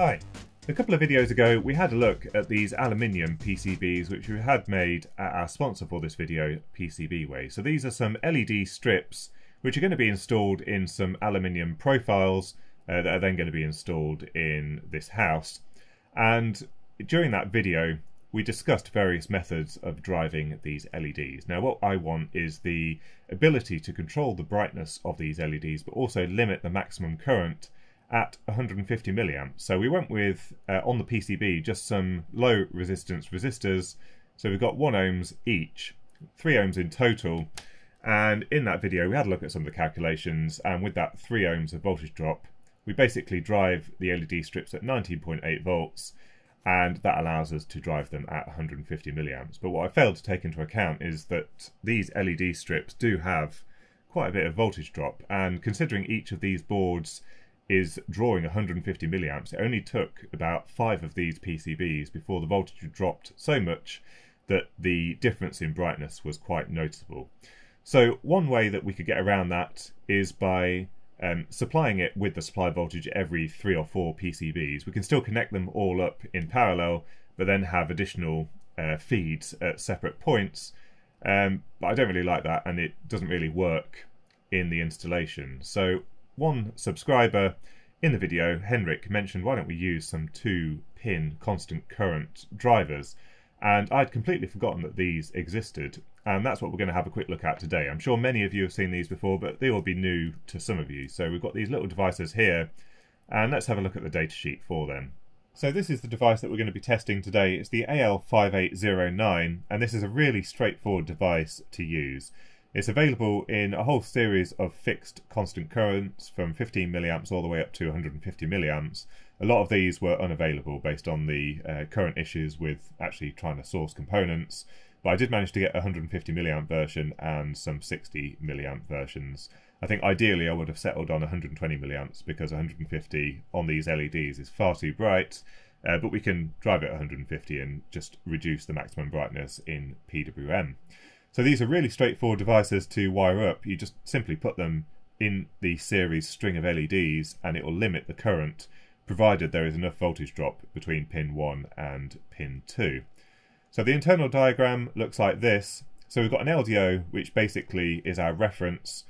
Hi. A couple of videos ago we had a look at these aluminium PCBs which we had made at our sponsor for this video, PCBWay. So these are some LED strips which are going to be installed in some aluminium profiles uh, that are then going to be installed in this house. And during that video we discussed various methods of driving these LEDs. Now what I want is the ability to control the brightness of these LEDs but also limit the maximum current at 150 milliamps. So we went with, uh, on the PCB, just some low resistance resistors. So we've got 1 ohms each, 3 ohms in total. And in that video, we had a look at some of the calculations, and with that 3 ohms of voltage drop, we basically drive the LED strips at 19.8 volts, and that allows us to drive them at 150 milliamps. But what I failed to take into account is that these LED strips do have quite a bit of voltage drop, and considering each of these boards is drawing 150 milliamps. It only took about five of these PCBs before the voltage dropped so much that the difference in brightness was quite noticeable. So one way that we could get around that is by um, supplying it with the supply voltage every three or four PCBs. We can still connect them all up in parallel, but then have additional uh, feeds at separate points. Um, but I don't really like that, and it doesn't really work in the installation. So one subscriber in the video, Henrik, mentioned why don't we use some two pin constant current drivers and I'd completely forgotten that these existed and that's what we're going to have a quick look at today. I'm sure many of you have seen these before but they will be new to some of you. So we've got these little devices here and let's have a look at the datasheet for them. So this is the device that we're going to be testing today. It's the AL5809 and this is a really straightforward device to use. It's available in a whole series of fixed constant currents from 15 milliamps all the way up to 150 milliamps. A lot of these were unavailable based on the uh, current issues with actually trying to source components, but I did manage to get a 150 milliamp version and some 60 milliamp versions. I think ideally I would have settled on 120 milliamps because 150 on these LEDs is far too bright, uh, but we can drive it at 150 and just reduce the maximum brightness in PWM. So these are really straightforward devices to wire up. You just simply put them in the series string of LEDs and it will limit the current provided there is enough voltage drop between pin 1 and pin 2. So the internal diagram looks like this. So we've got an LDO which basically is our reference.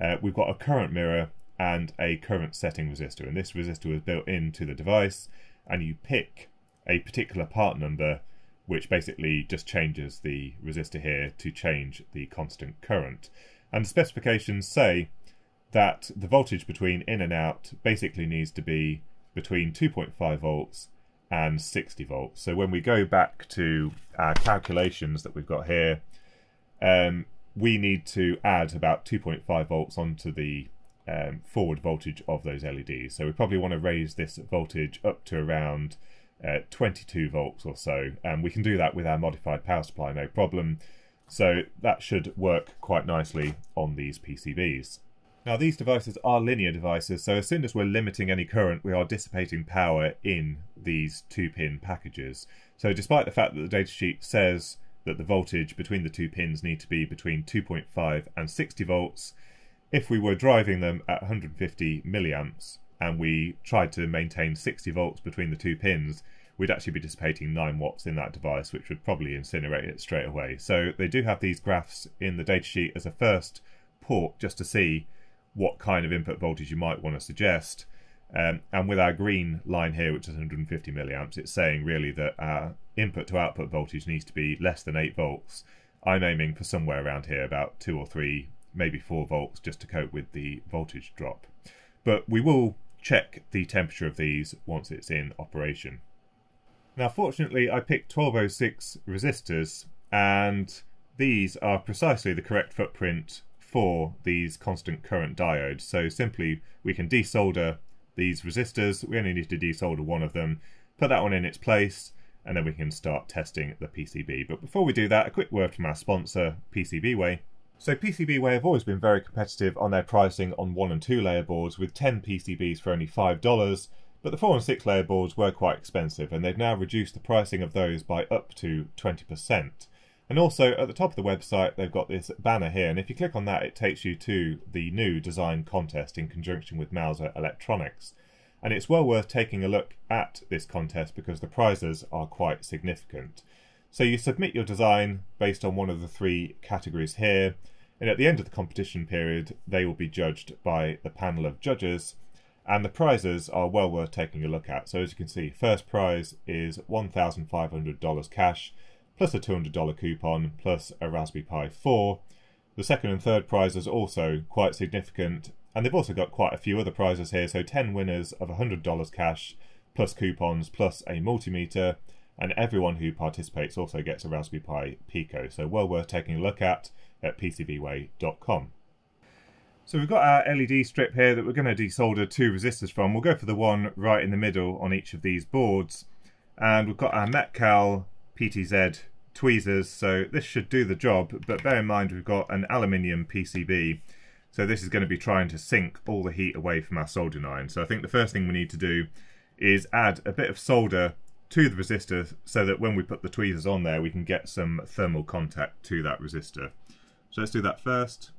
Uh, we've got a current mirror and a current setting resistor and this resistor was built into the device and you pick a particular part number which basically just changes the resistor here to change the constant current. And the specifications say that the voltage between in and out basically needs to be between 2.5 volts and 60 volts. So when we go back to our calculations that we've got here, um, we need to add about 2.5 volts onto the um, forward voltage of those LEDs. So we probably want to raise this voltage up to around uh, 22 volts or so. And we can do that with our modified power supply, no problem. So that should work quite nicely on these PCBs. Now these devices are linear devices, so as soon as we're limiting any current, we are dissipating power in these two pin packages. So despite the fact that the datasheet says that the voltage between the two pins need to be between 2.5 and 60 volts, if we were driving them at 150 milliamps, and we tried to maintain 60 volts between the two pins, we'd actually be dissipating 9 watts in that device, which would probably incinerate it straight away. So they do have these graphs in the datasheet as a first port just to see what kind of input voltage you might want to suggest. Um, and with our green line here, which is 150 milliamps, it's saying really that our input to output voltage needs to be less than 8 volts. I'm aiming for somewhere around here, about 2 or 3, maybe 4 volts, just to cope with the voltage drop. But we will check the temperature of these once it's in operation. Now fortunately I picked 1206 resistors and these are precisely the correct footprint for these constant current diodes. So simply we can desolder these resistors, we only need to desolder one of them, put that one in its place and then we can start testing the PCB. But before we do that, a quick word from our sponsor, PCBWay. So PCBWay have always been very competitive on their pricing on 1 and 2 layer boards with 10 PCBs for only $5, but the 4 and 6 layer boards were quite expensive and they've now reduced the pricing of those by up to 20%. And also at the top of the website they've got this banner here and if you click on that it takes you to the new design contest in conjunction with Mouser Electronics. and it's well worth taking a look at this contest because the prizes are quite significant. So you submit your design based on one of the three categories here, and at the end of the competition period, they will be judged by the panel of judges, and the prizes are well worth taking a look at. So as you can see, first prize is $1,500 cash, plus a $200 coupon, plus a Raspberry Pi 4. The second and third prizes also quite significant, and they've also got quite a few other prizes here, so 10 winners of $100 cash, plus coupons, plus a multimeter, and everyone who participates also gets a Raspberry Pi Pico, so well worth taking a look at at PCBWay.com. So we've got our LED strip here that we're going to desolder two resistors from. We'll go for the one right in the middle on each of these boards. And we've got our Metcal PTZ tweezers, so this should do the job, but bear in mind we've got an aluminium PCB so this is going to be trying to sink all the heat away from our soldering iron. So I think the first thing we need to do is add a bit of solder to the resistor so that when we put the tweezers on there we can get some thermal contact to that resistor. So let's do that first.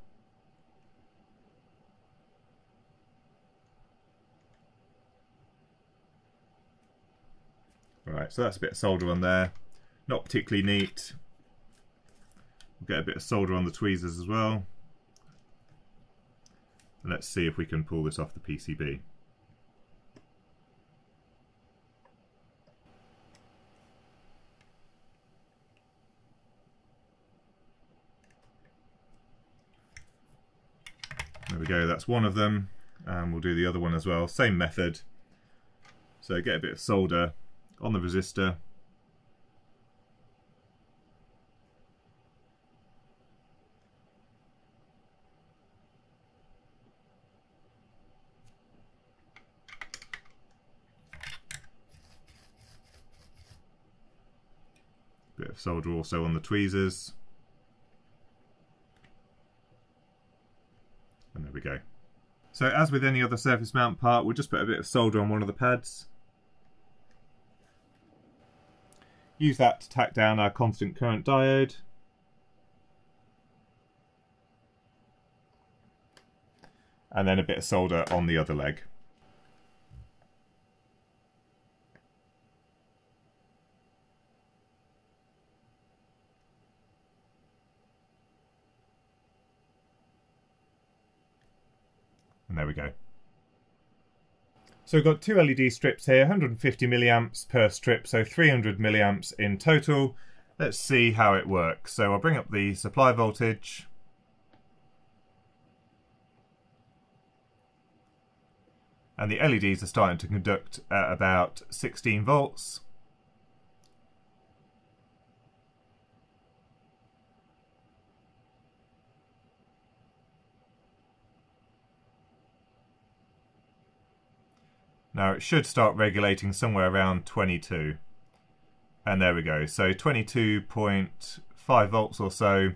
Right, so that's a bit of solder on there. Not particularly neat. We'll get a bit of solder on the tweezers as well. And let's see if we can pull this off the PCB. Go, that's one of them. And we'll do the other one as well. Same method. So get a bit of solder on the resistor. Bit of solder also on the tweezers. And there we go. So as with any other surface mount part, we'll just put a bit of solder on one of the pads. Use that to tack down our constant current diode. And then a bit of solder on the other leg. There we go. So we've got two LED strips here, 150 milliamps per strip, so 300 milliamps in total. Let's see how it works. So I'll bring up the supply voltage. And the LEDs are starting to conduct at about 16 volts. Now it should start regulating somewhere around 22. And there we go. So 22.5 volts or so,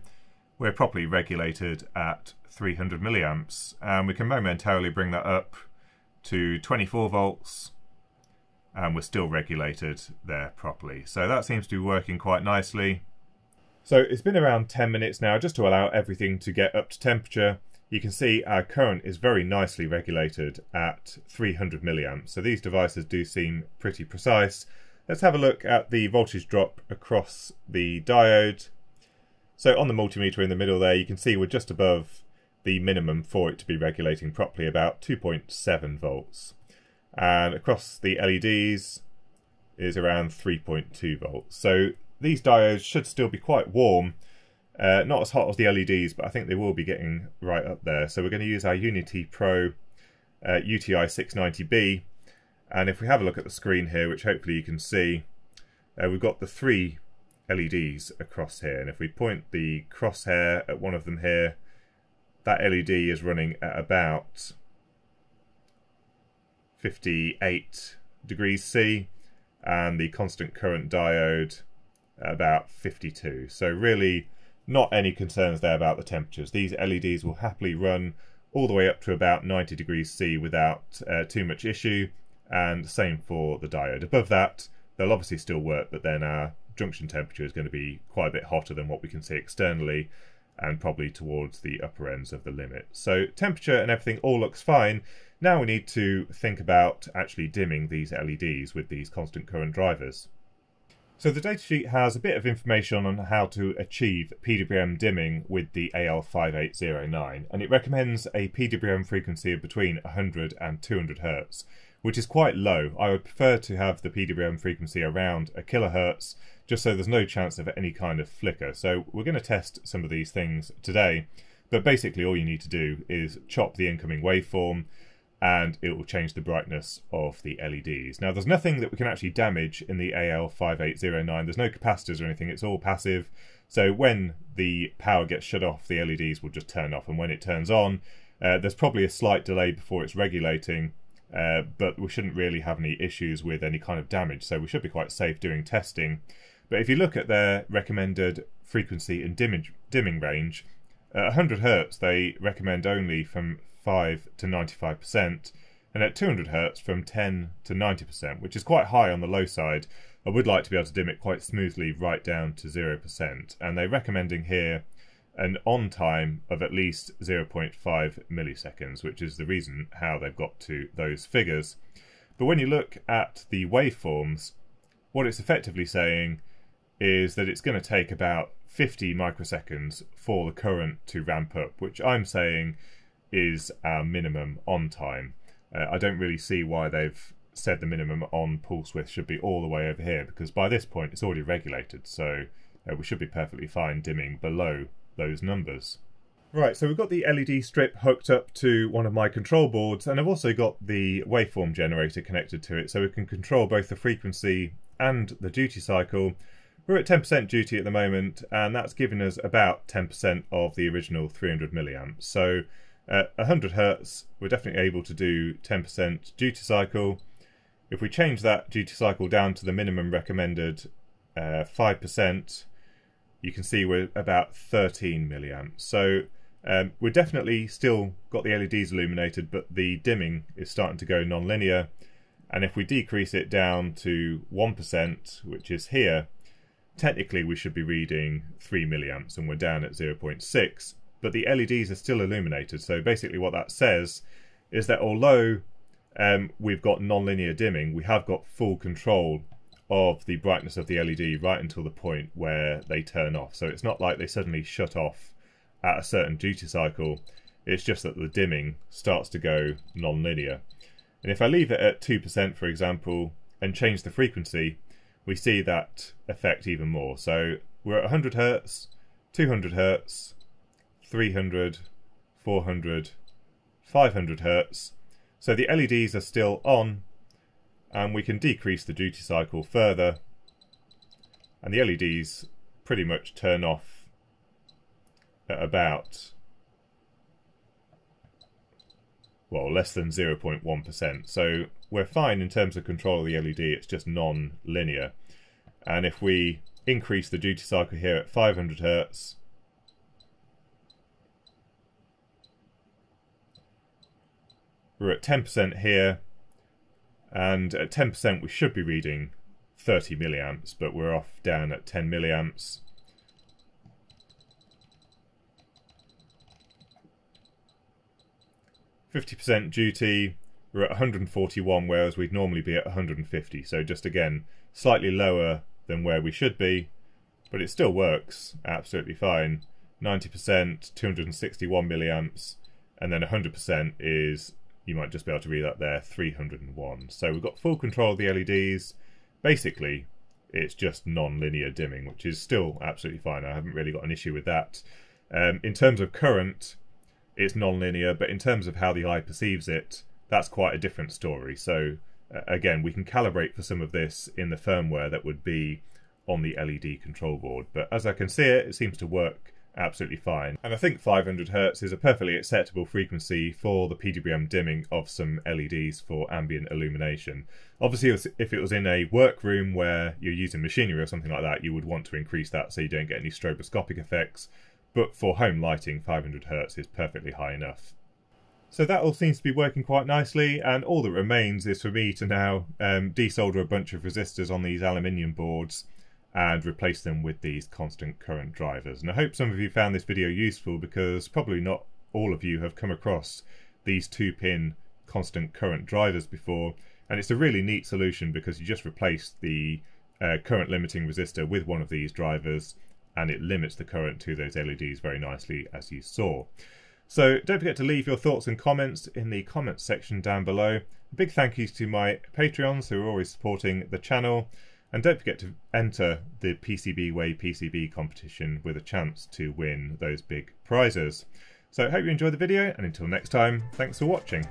we're properly regulated at 300 milliamps. And we can momentarily bring that up to 24 volts and we're still regulated there properly. So that seems to be working quite nicely. So it's been around 10 minutes now just to allow everything to get up to temperature you can see our current is very nicely regulated at 300 milliamps. So these devices do seem pretty precise. Let's have a look at the voltage drop across the diode. So on the multimeter in the middle there, you can see we're just above the minimum for it to be regulating properly, about 2.7 volts. And across the LEDs is around 3.2 volts. So these diodes should still be quite warm uh, not as hot as the LEDs, but I think they will be getting right up there. So we're going to use our Unity Pro uh, UTI 690B. And if we have a look at the screen here, which hopefully you can see, uh, we've got the three LEDs across here. And if we point the crosshair at one of them here, that LED is running at about 58 degrees C and the constant current diode about 52. So really not any concerns there about the temperatures. These LEDs will happily run all the way up to about 90 degrees C without uh, too much issue, and same for the diode. Above that, they'll obviously still work, but then our junction temperature is going to be quite a bit hotter than what we can see externally, and probably towards the upper ends of the limit. So temperature and everything all looks fine. Now we need to think about actually dimming these LEDs with these constant current drivers. So the datasheet has a bit of information on how to achieve PWM dimming with the AL5809 and it recommends a PWM frequency of between 100 and 200 Hz, which is quite low. I would prefer to have the PWM frequency around a kilohertz just so there's no chance of any kind of flicker. So we're going to test some of these things today, but basically all you need to do is chop the incoming waveform, and it will change the brightness of the LEDs. Now there's nothing that we can actually damage in the AL5809, there's no capacitors or anything, it's all passive. So when the power gets shut off, the LEDs will just turn off, and when it turns on, uh, there's probably a slight delay before it's regulating, uh, but we shouldn't really have any issues with any kind of damage, so we should be quite safe doing testing. But if you look at their recommended frequency and dimming range, at 100 Hz they recommend only from 5 to 95%, and at 200 Hz from 10 to 90%, which is quite high on the low side. I would like to be able to dim it quite smoothly right down to 0%, and they're recommending here an on time of at least 0.5 milliseconds, which is the reason how they've got to those figures. But when you look at the waveforms, what it's effectively saying is that it's going to take about 50 microseconds for the current to ramp up, which I'm saying is our minimum on time. Uh, I don't really see why they've said the minimum on pulse width should be all the way over here because by this point it's already regulated, so uh, we should be perfectly fine dimming below those numbers. Right, so we've got the LED strip hooked up to one of my control boards, and I've also got the waveform generator connected to it, so we can control both the frequency and the duty cycle. We're at 10% duty at the moment, and that's giving us about 10% of the original 300 milliamps. So at 100 hertz, we're definitely able to do 10% duty cycle. If we change that duty cycle down to the minimum recommended uh, 5%, you can see we're about 13 milliamps. So um, we're definitely still got the LEDs illuminated, but the dimming is starting to go non-linear. And if we decrease it down to 1%, which is here, technically we should be reading 3 milliamps and we're down at 0.6 but the LEDs are still illuminated. So basically, what that says is that although um, we've got non-linear dimming, we have got full control of the brightness of the LED right until the point where they turn off. So it's not like they suddenly shut off at a certain duty cycle. It's just that the dimming starts to go non-linear. And if I leave it at 2%, for example, and change the frequency, we see that effect even more. So we're at 100 hertz, 200 hertz, 300, 400, 500 hertz. So the LEDs are still on and we can decrease the duty cycle further and the LEDs pretty much turn off at about well less than 0.1% so we're fine in terms of control of the LED it's just non-linear and if we increase the duty cycle here at 500 hertz We're at 10% here, and at 10% we should be reading 30 milliamps, but we're off down at 10 milliamps. Fifty percent duty, we're at 141, whereas we'd normally be at 150. So just again, slightly lower than where we should be, but it still works absolutely fine. 90%, 261 milliamps, and then 100% is you might just be able to read that there 301 so we've got full control of the LEDs basically it's just non-linear dimming which is still absolutely fine. I haven't really got an issue with that. Um, in terms of current it's non-linear but in terms of how the eye perceives it that's quite a different story. So uh, again we can calibrate for some of this in the firmware that would be on the LED control board. But as I can see it it seems to work absolutely fine. And I think 500 Hz is a perfectly acceptable frequency for the PWM dimming of some LEDs for ambient illumination. Obviously, if it was in a workroom where you're using machinery or something like that, you would want to increase that so you don't get any stroboscopic effects. But for home lighting, 500 Hz is perfectly high enough. So that all seems to be working quite nicely, and all that remains is for me to now um, desolder a bunch of resistors on these aluminium boards and replace them with these constant current drivers. And I hope some of you found this video useful because probably not all of you have come across these two pin constant current drivers before, and it's a really neat solution because you just replace the uh, current limiting resistor with one of these drivers and it limits the current to those LEDs very nicely as you saw. So don't forget to leave your thoughts and comments in the comments section down below. A Big thank yous to my Patreons who are always supporting the channel. And don't forget to enter the PCBWay PCB competition with a chance to win those big prizes. So I hope you enjoyed the video and until next time, thanks for watching.